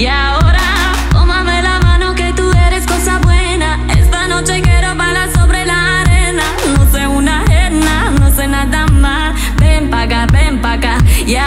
Yeah.